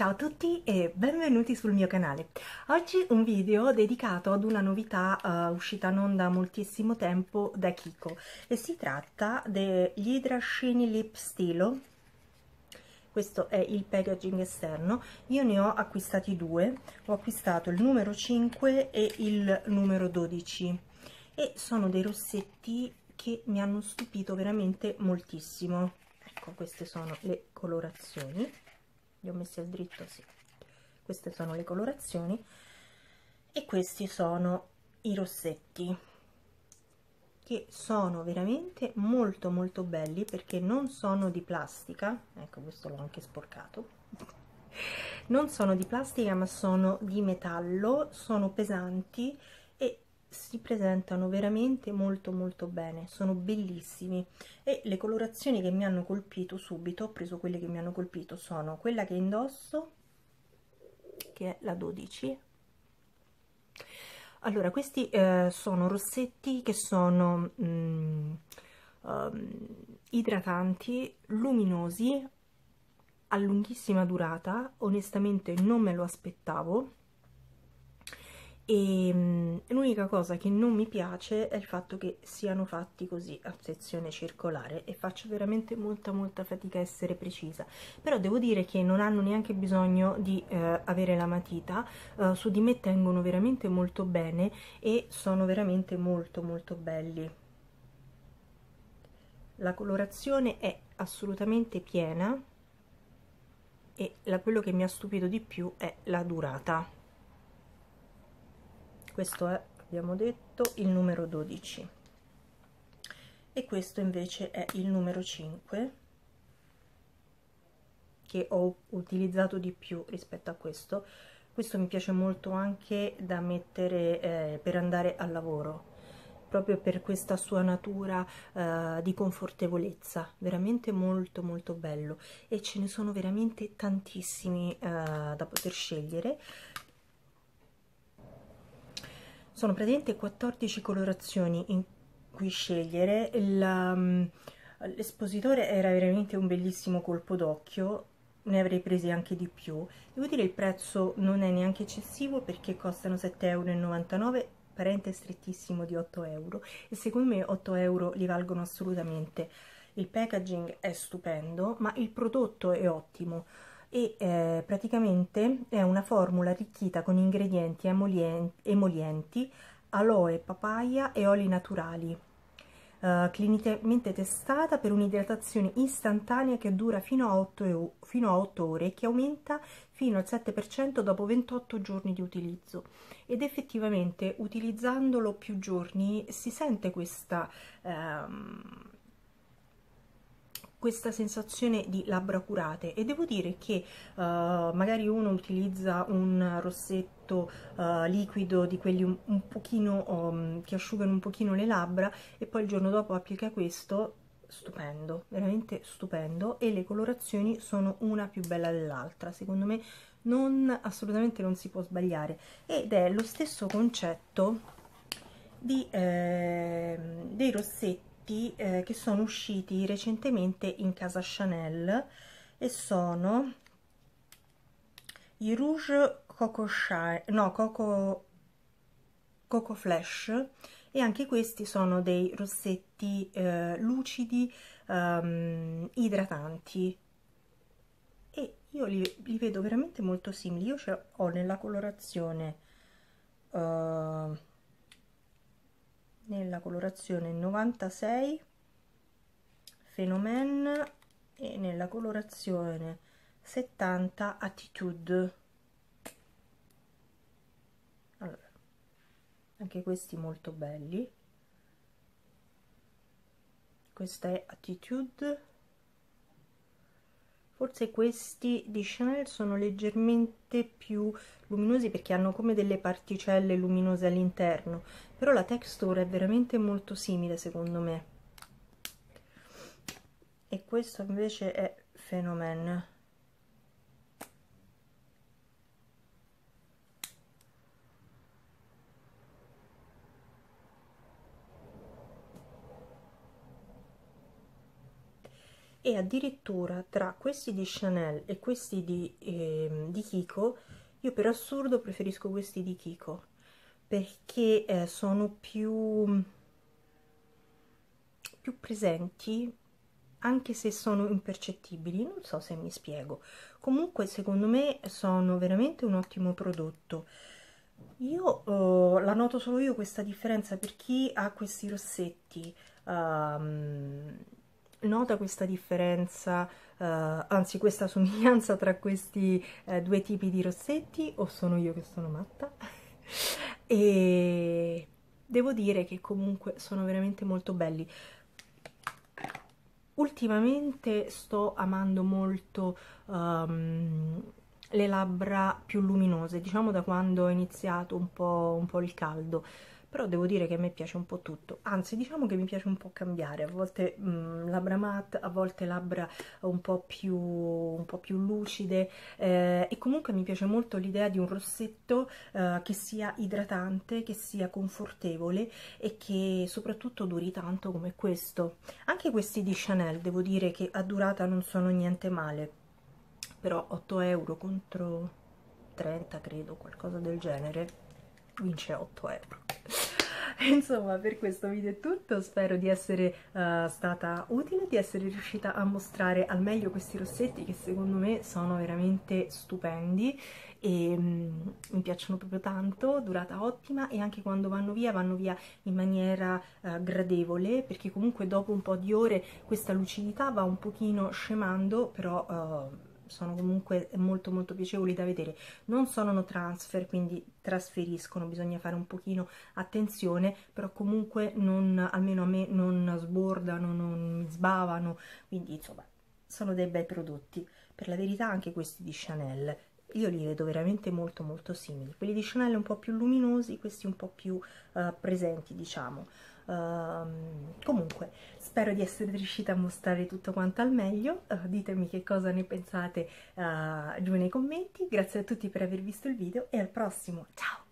Ciao a tutti e benvenuti sul mio canale. Oggi un video dedicato ad una novità uh, uscita non da moltissimo tempo da Kiko e si tratta degli Hydra Shiny Lip Stilo. Questo è il packaging esterno. Io ne ho acquistati due. Ho acquistato il numero 5 e il numero 12 e sono dei rossetti che mi hanno stupito veramente moltissimo. Ecco, queste sono le colorazioni li ho messi al dritto sì. Queste sono le colorazioni. E questi sono i rossetti che sono veramente molto molto belli perché non sono di plastica ecco questo l'ho anche sporcato. Non sono di plastica ma sono di metallo sono pesanti si presentano veramente molto molto bene sono bellissimi. E le colorazioni che mi hanno colpito subito ho preso quelle che mi hanno colpito sono quella che indosso che è la 12 allora questi eh, sono rossetti che sono mm, um, idratanti luminosi a lunghissima durata. Onestamente non me lo aspettavo e mm, l'unica cosa che non mi piace è il fatto che siano fatti così a sezione circolare e faccio veramente molta molta fatica a essere precisa. Però devo dire che non hanno neanche bisogno di eh, avere la matita eh, su di me tengono veramente molto bene e sono veramente molto molto belli. La colorazione è assolutamente piena e la, quello che mi ha stupito di più è la durata questo è abbiamo detto il numero 12 e questo invece è il numero 5 che ho utilizzato di più rispetto a questo. Questo mi piace molto anche da mettere eh, per andare al lavoro proprio per questa sua natura eh, di confortevolezza. Veramente molto molto bello. E ce ne sono veramente tantissimi eh, da poter scegliere sono praticamente 14 colorazioni in cui scegliere. Mm, l'espositore era veramente un bellissimo colpo d'occhio ne avrei presi anche di più. Devo dire il prezzo non è neanche eccessivo perché costano 7,99 euro parente strettissimo di 8 euro e secondo me 8 euro li valgono assolutamente. Il packaging è stupendo ma il prodotto è ottimo e eh, praticamente è una formula arricchita con ingredienti emolienti, aloe, papaya e oli naturali, eh, clinicamente testata per un'idratazione istantanea che dura fino a, 8, fino a 8 ore e che aumenta fino al 7% dopo 28 giorni di utilizzo. Ed effettivamente utilizzandolo più giorni si sente questa ehm, questa sensazione di labbra curate. E devo dire che uh, magari uno utilizza un rossetto uh, liquido di quelli un, un pochino um, che asciugano un pochino le labbra e poi il giorno dopo applica questo stupendo, veramente stupendo. E le colorazioni sono una più bella dell'altra, secondo me non, assolutamente non si può sbagliare. Ed è lo stesso concetto di, eh, dei rossetti prodotti eh, che sono usciti recentemente in casa Chanel e sono i Rouge Coco Shy, no, Coco, Coco Flash e anche questi sono dei rossetti eh, lucidi um, idratanti. E io li, li, vedo veramente molto simili. Io ho nella colorazione uh, nella colorazione 96 Phenomen e nella colorazione 70 Attitude. Allora, anche questi molto belli. Questa è Attitude forse questi di Chanel sono leggermente più luminosi perché hanno come delle particelle luminose all'interno però la texture è veramente molto simile secondo me. E questo invece è Phenomen e addirittura tra questi di Chanel e questi di, eh, di Kiko io per assurdo preferisco questi di Kiko perché eh, sono più più presenti anche se sono impercettibili non so se mi spiego. Comunque secondo me sono veramente un ottimo prodotto. Io uh, la noto solo io questa differenza per chi ha questi rossetti um, nota questa differenza uh, anzi questa somiglianza tra questi uh, due tipi di rossetti o sono io che sono matta? E devo dire che comunque sono veramente molto belli. Ultimamente sto amando molto um, le labbra più luminose, diciamo da quando ho iniziato un po', un po' il caldo però devo dire che a me piace un po' tutto, anzi diciamo che mi piace un po' cambiare, a volte mh, mm, labbra matte, a volte labbra un po' più, un po più lucide eh, e comunque mi piace molto l'idea di un rossetto eh, che sia idratante, che sia confortevole e che soprattutto duri tanto come questo. Anche questi di Chanel devo dire che a durata non sono niente male, però 8 euro contro 30 credo, qualcosa del genere, vince 8 euro. Insomma, per questo video è tutto, spero di essere uh, stata utile, di essere riuscita a mostrare al meglio questi rossetti che secondo me sono veramente stupendi e um, mi piacciono proprio tanto, durata ottima e anche quando vanno via vanno via in maniera uh, gradevole perché comunque dopo un po' di ore questa lucidità va un pochino scemando però... Uh, sono comunque molto molto piacevoli da vedere. Non sono no transfer quindi trasferiscono bisogna fare un pochino attenzione però comunque non almeno a me non sbordano non sbavano quindi insomma sono dei bei prodotti. Per la verità anche questi di Chanel io li vedo veramente molto molto simili. Quelli di Chanel un po' più luminosi questi un po' più uh, presenti diciamo. Uh, comunque spero di essere riuscita a mostrare tutto quanto al meglio. Uh, ditemi che cosa ne pensate uh, giù nei commenti. Grazie a tutti per aver visto il video e al prossimo. Ciao